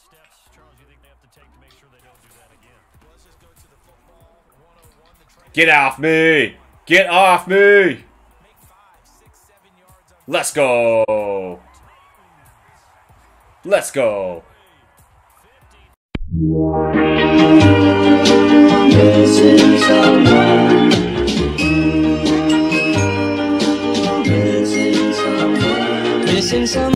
steps, Charles, you think they have to take to make sure they don't do that again? Well, let's just go to the football 101. Get off me! Get off me! Let's go! Let's go! Missing someone.